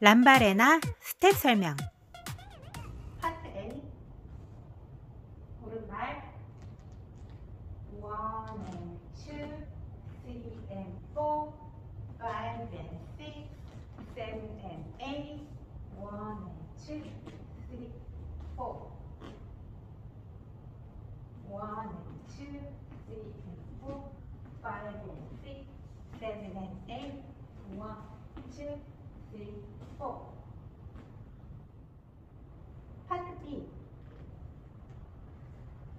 람바레나 스텝 설명 파트 A 오른발 1 and 2 3 and 4 5 and 6 7 and 8 1 and 2 3 4 1 and 2 3 and 4 5 and 6 7 and 8 1 2 3 4. Part B.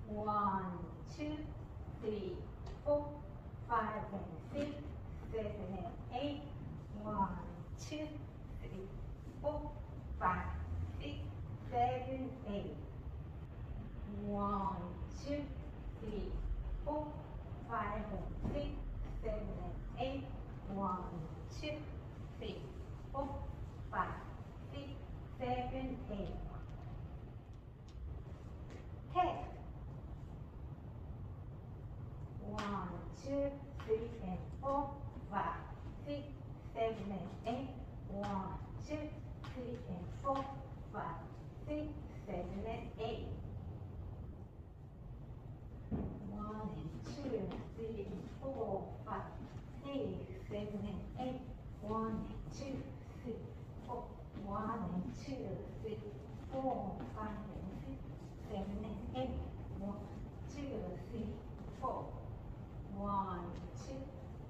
1, 2, 3, 4, 5 and 6, 7 and 8, 1, 2, 3, 4, 5, 6, 7, 8. 1, 2, 3, 4, 5 and 6, 7 and 8, 1, 2, three, and four, five, six, seven, and eight. One, two, three, and four, five, six, seven, and eight. One and two, three, and four, five, six, seven, and eight. One and two, three, four. One and two, three, four, five, and six, seven, and eight. One, two, three, four. One, two,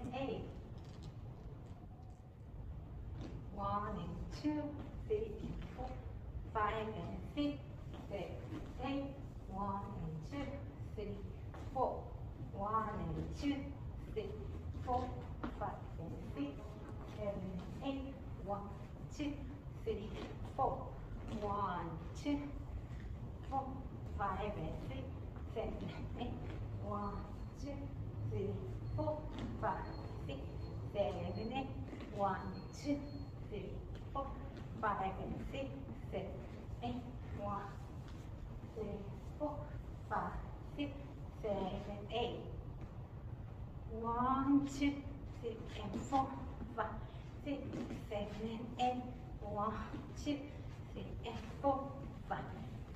and eight. One and two, three, and four, five, and six, seven, eight. One and two, three, four. One and two, three, four, five, and six, seven, and eight. One, two, three, four. One, two, four, five, and six, seven, eight. One, two, three, four, five, six, seven, eight. One, two, three, four, five, six, seven, eight. One, three, four, five, six, seven, eight. One, two, three, and four, five, six, seven, eight. One, two, three, and four, five,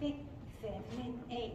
six, seven, eight.